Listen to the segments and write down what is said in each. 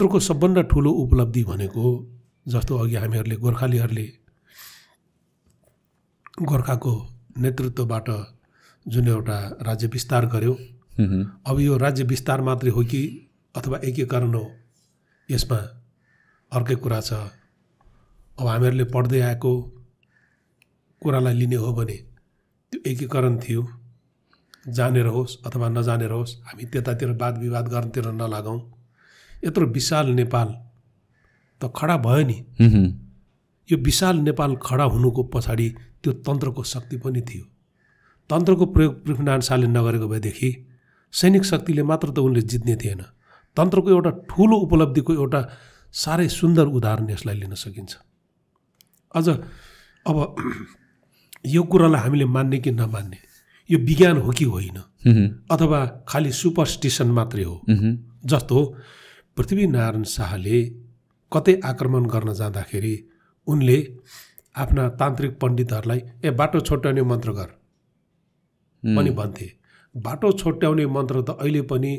तन्त्रको सबभन्दा ठुलो उपलब्धि भनेको जस्तो अघि हामीहरूले गोर्खालीहरूले गोर्खाको नेतृत्वबाट जुन एउटा राज्य विस्तार गर्यो। अब यो राज्य विस्तार मात्रै हो कि अथवा एकीकरण हो यसमा अर्कै कुरा छ। अब हामीहरूले पढ्दै आएको कुरालाई लिने हो भने त्यो एकीकरण थियो। जानेर होस् अथवा नजानेर होस् हामी त्यतातिर वाद विवाद गर्नतिर नलागौँ। यत्रो विशाल नेपाल त खडा भयो नि। यो विशाल नेपाल खडा हुनुको पछाडि त्यो तन्त्रको शक्ति पनि थियो। तन्त्रको प्रयोग पृथ्वीनारायण शाहले नगरेको भएदेखि सैनिक शक्तिले मात्र त उनले जित्ने थिएन। तन्त्रको एउटा ठुलो उपलब्धिको एउटा साह्रै सुन्दर उदाहरण यसलाई लिन सकिन्छ। अझ अब यो कुरालाई हामीले मान्ने कि नमान्ने यो विज्ञान हो कि होइन? अथवा खालि सुपरस्टिसन मात्रै हो? जस्तो पृथ्वीनारायण शाहले कतै आक्रमण गर्न जाँदाखेरि उनले आफ्ना तान्त्रिक पण्डितहरूलाई ए बाटो छोट्याउने मन्त्र गर। पनि भन्थे। बाटो छोट्याउने मन्त्र त अहिले पनि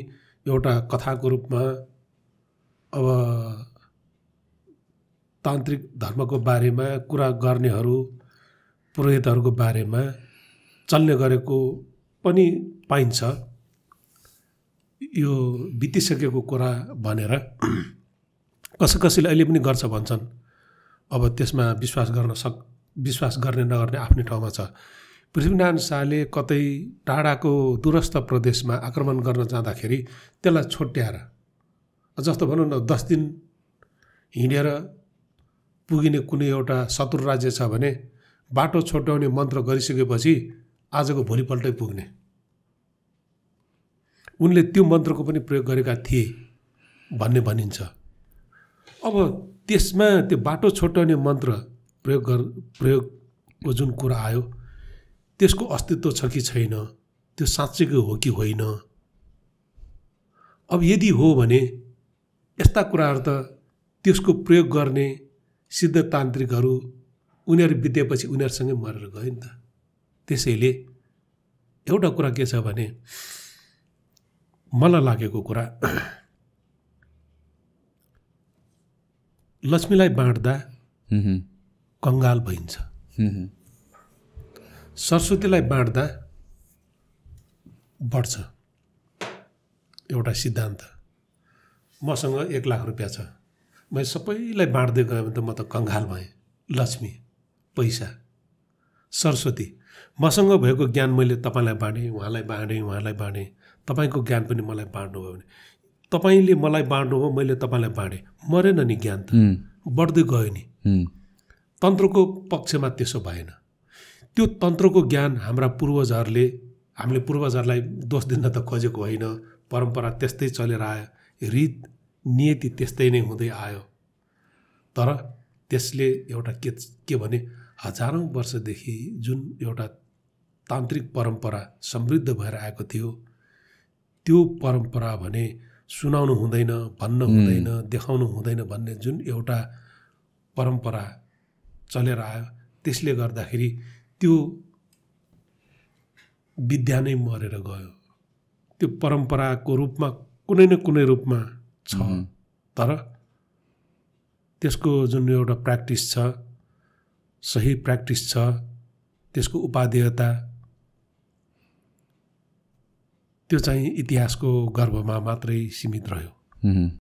एउटा कथाको रूपमा अब तान्त्रिक धर्मको बारेमा कुरा गर्नेहरू पुरोहितहरूको बारेमा चल्ने गरेको पनि पाइन्छ। यो बितिसकेको कुरा भनेर कसै कसैले अहिले पनि गर्छ भन्छन्। अब त्यसमा विश्वास गर्न सक विश्वास गर्ने नगर्ने आफ्नै ठाउँमा छ। पृथ्वीनारायण शाहले कतै टाढाको दूरस्थ प्रदेशमा आक्रमण गर्न जाँदाखेरि त्यसलाई छोट्याएर जस्तो भनौँ न दस दिन हिँडेर पुगिने कुनै एउटा शत्रु राज्य छ भने बाटो छोट्याउने मन्त्र गरिसकेपछि आजको भोलिपल्टै पुग्ने। उनले त्यो मन्त्रको पनि प्रयोग गरेका थिए भन्ने भनिन्छ। अब त्यसमा त्यो बाटो छोट्याउने मन्त्र प्रयोग गर प्रयोगको जुन कुरा आयो त्यसको अस्तित्व छ कि छैन? त्यो साँच्चैको हो कि होइन? अब यदि हो भने यस्ता कुराहरू त त्यसको प्रयोग गर्ने सिद्धतान्त्रिकहरू उनीहरू बितेपछि उनीहरूसँगै मरेर गयो नि त। त्यसैले एउटा कुरा के छ भने मलाई लागेको कुरा लक्ष्मीलाई बाँड्दा कङ्गाल भइन्छ। सरस्वतीलाई बाँड्दा बढ्छ। एउटा सिद्धान्त। मसँग एक लाख रुपियाँ छ। मैले सबैलाई बाँड्दै गएँ भने त म त कङ्गाल भएँ। लक्ष्मी पैसा सरस्वती। मसँग भएको ज्ञान मैले तपाईँलाई बाँडेँ उहाँलाई बाँडेँ उहाँलाई बाँडेँ। तपाईँको ज्ञान पनि मलाई बाँड्नुभयो भने। तपाईँले मलाई बाँड्नुभयो मैले तपाईँलाई बाँडेँ। मरेन नि ज्ञान त। बढ्दै गयो नि। तन्त्रको पक्षमा त्यसो भएन। त्यो तन्त्रको ज्ञान हाम्रा पूर्वजहरूले हामीले पूर्वजहरूलाई दोष दिन त खोजेको होइन। परम्परा त्यस्तै चलेर आयो। रीत नियति त्यस्तै नै हुँदै आयो। तर त्यसले एउटा के के भने हजारौँ वर्षदेखि जुन एउटा तान्त्रिक परम्परा समृद्ध भएर आएको थियो त्यो परम्परा भने सुनाउनु हुँदैन भन्न हुँदैन देखाउनु हुँदैन भन्ने जुन एउटा परम्परा चलेर आयो त्यसले गर्दाखेरि त्यो विद्या नै मरेर गयो। त्यो परम्पराको रूपमा कुनै न कुनै रूपमा छ। तर त्यसको जुन एउटा प्र्याक्टिस छ सही प्र्याक्टिस छ त्यसको उपादेयता त्यो चाहिँ इतिहासको गर्भमा मात्रै सीमित रह्यो।